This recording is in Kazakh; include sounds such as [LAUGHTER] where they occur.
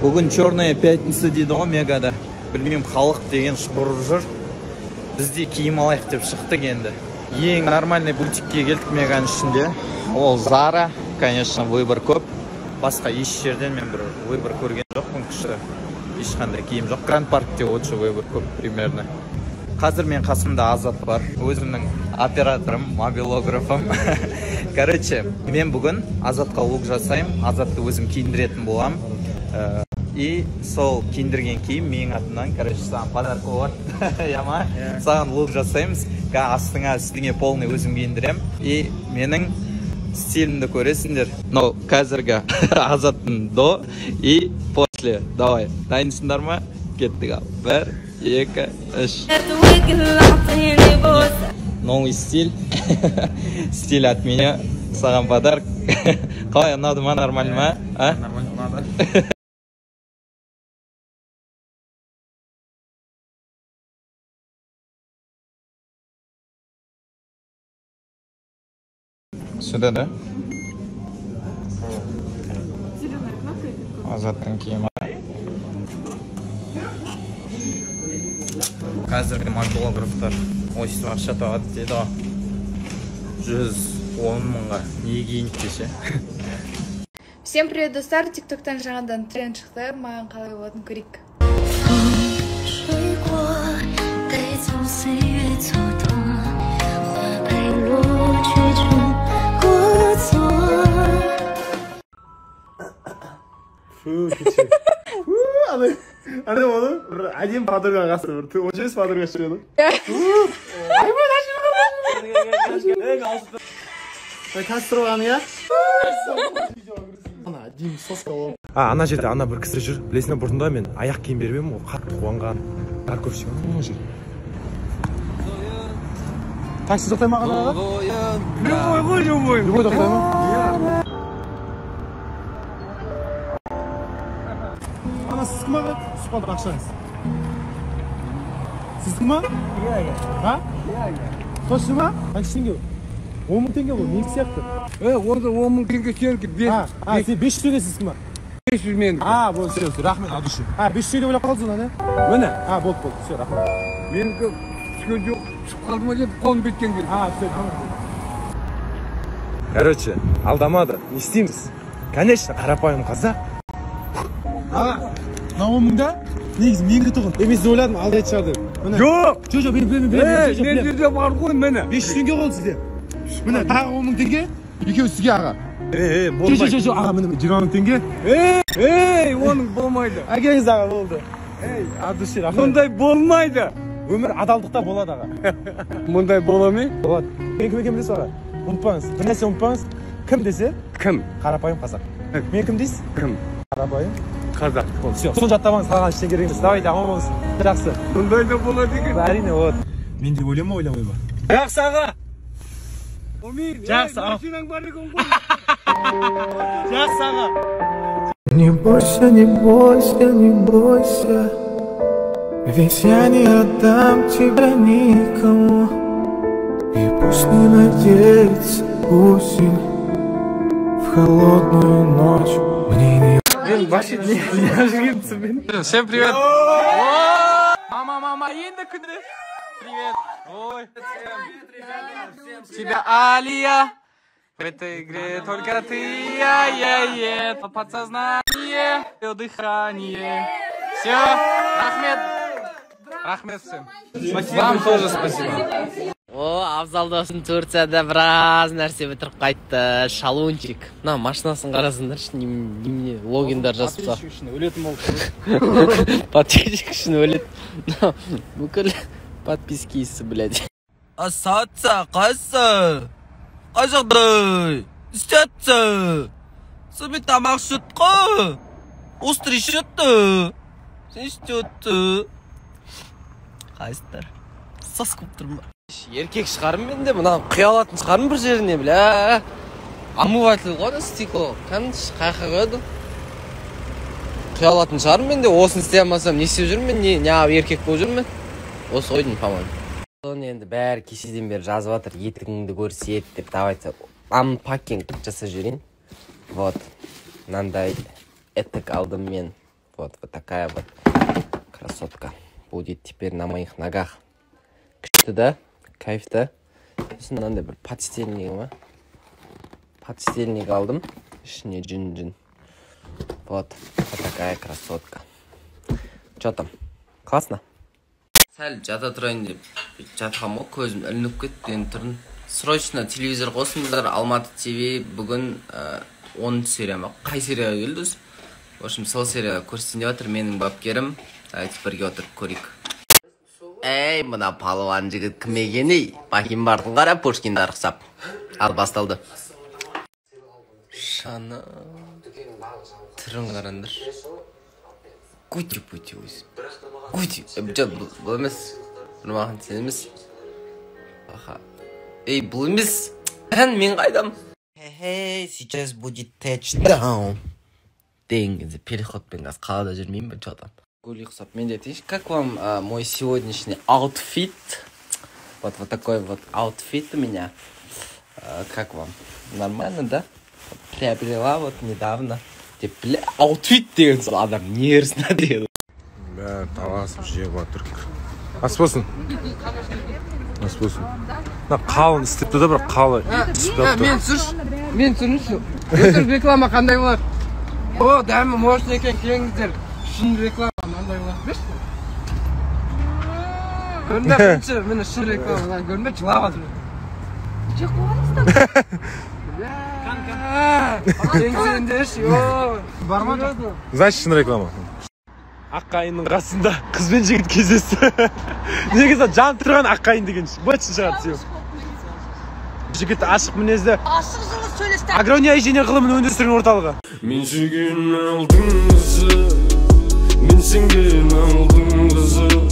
бүгін черная пятница дейді ғой мегада. Білмеймін халық деген ұрып жүр. Біз де киім алайық деп шықтық енді. Ең нормальный бутикке келдік меганың ішінде. Ол зара конечно выбор көп. Басқа еш жерден мен бір выбор көрген жоқпын күшті ешқандай киім жоқ. Гранд паркте лучше выбор көп примерно. Қазір мен қасымда азат бар. Өзімнің операторым мобилографым. [LAUGHS] Короче мен бүгін азатқа лук жасаймын. Азатты өзім киіндіретін боламын. Э, и сол киіндірген киім менің атымнан короче саған подарка болады. [LAUGHS] Иә. Ма саған лук жасаймыз. Астыңа үстіңе полный өзім киіндіремін. И менің стилімді көресіңдер. Мынау қазіргі [LAUGHS] азаттың до и после. Давай дайынсыңдар ма? Кеттік ал. Бір екі үш. Новый стиль. [LAUGHS] Стиль от меня. Саған подарок. Қалай ұнады ма? Нормально ма? А? нормально ұнады. Сюда да азаттың киімі қазіргі макулографтар осы ақша табады дейді ғой жүз он мыңға не киінді десе Всем привет, достар! Тиктоктан жаңадан тренд шықты. Маған қалай болатынын көрейік. Андай андай болды бір әдемі подругаға бір ты очень подруга шығады қазір тұрған иә ана әдемі соска болып а ана жерде ана бір кісі жүр білесің бе бұрында мен аяқ киім беріп едім ғой қатты қуанған парковщик ана жер такси тоқтай ма анаға любой ғой любой любой тоқтай ма сіздікі ма? Сұхбат ақшаңыз сіздікі ма? Иә иә. А? Иә иә. Точно ма? Қанша теңге? Он мың теңге ғой менікі сияқты? Е, онда он мың теңге сенікі а бес а сен бес жүз теңге сіздікі ма? бес жүз менікі. А болды все все рахмет. От души а бес жүз теңге ойлап қалдыңыз онда не міне. А болды болды все рахмет. Менікі түскен жоқ түсіп қалды ма деп қолым беткен келді. А все короче алдамады не істейміз. Конечно қарапайым қазақ. А мына он мыңда негізі менікі тұғын е мен сізді ойладым алдайтын шығар деп міне жоқ жоқ жоқ мен мен білемін жерде бар ғой міне бес жүз теңге болды сізде міне тағы он мың теңге екеуі сізге аға е е жоқ жоқ жоқ аға міне жиырма мың теңге ей оның болмайды әкеңіз аға болды ей от души рахмет мұндай болмайды өмір адалдықта болады аға мұндай бола ма болады мен кім екенімді білесіз ба аға ұмытпаңыз бір нәрсе ұмытпаңыз кім десе кім қарапайым қазақ мен кім дейсіз кім қарапайым болды все жаттап алыңыз қалған ештеңе керек емес. Давайте аман болыңыз. Жақсы. Мұндай да болады екен. Әрине болады мен деп ойлама ойламай ма жақсы аға. Жақсы, машинаң бар екен ғой. [LAUGHS] Жақсы аға. Не бойся, не бойся, не бойся. Ведь я не отдам тебя никому. И пусть не надеется осень. В холодную ночь мне не Всем привет! Мама, мама, енді күнде! Привет! Ой! Тебя Алия! В этой игре только ты, я, я, я, подсознание, дыхание. Все, Рахмет! Рахмет всем! Вам тоже спасибо! О абзал досым турцияда біраз нәрсе бітіріп қайтты шалунчик мына машинасын қарасаңдаршы неме- немене логиндар жазып тастаған үшін өлетін [LAUGHS] подписчик үшін өледі бүкіл подпискасы блядь Ассаца, қайсы? Қай жағдай? Істетті? Сәбет тамақ ішет қой? Острый ішетті? Сен істетті? қайсыздар болып тұрмын ба еркек шығармын мен де мына алатын шығармын бір жеріне бля омыватель ғой ана стекло. Кәдімгісі қай жаққа қояды? Алатын шығармын мен де осыны істей алмасам не істеп жүрмін мен не неғып еркек болып жүрмін. Осы қойдың по моему енді бәрі кешеден бері жазып жатыр етігіңді көрсет деп давайте анпакинг жасап жіберейін. Вот мынандай етік алдым мен Вот, вот такая вот красотка будет теперь на моих ногах. Күшті да, кайф та. Сосын мынандай бір подстельник ма? Подстельник алдым. Ішіне жүн жүн. Вот, такая красотка. Чё там? Классно? сәл жата тұрайын деп жатқанмын ғой көзім ілініп кетті енді тұрын срочно телевизор қосыңыздар алматы тв бүгін ә, 10 серия ма қай серияға келді өзі в общем сол серияға көрсетейін деп жатыр менің бапкерім давайте бірге отырып көрейік ей мына палуан жігіт кім екен ей? Бакин бардың қара пушкинді арқсап ал басталды. Шана. Түрін қараңдаршы кути пути өзі кути жоқ бұл емес. Бұл маған сен емес. Ей бұл емес. Ән мен қайдам? Сейчас будет тачдаун деген кезде переходпен қазір қалада жүрмеймін ба че там? Гули ұқсап мен де айтайыншы как вам а, мой сегодняшний аутфит? Вот вот такой вот аутфит у меня. А, как вам? Нормально да? Приобрела вот недавно. Деп бля аутфит деген сол адам нервісін деді бәрі таласып жеп жатыр ас болсын ас болсын мына қалың істепті да бірақ түсіп жатыр мен түсірші мен түсіріңізші реклама қандай болады о дәмі мощный екен келіңіздер шын реклама мынандай болады берші көрінбей бірінші міне шын реклама мына көрінбей жылап жатыр кеңсеңдерші бар ма значит шын реклама аққайынның қасында қыз бен жігіт кездесті. [LAUGHS] Негізі жанып тұрған аққайын деген быт сеу жігіт ашық мінезді. Ашық жылы сөйлесті. Агрония инженер ғылымын өндірістірген орталығы. Мен сүйген алдың қызы sensin ki ben oldum kızım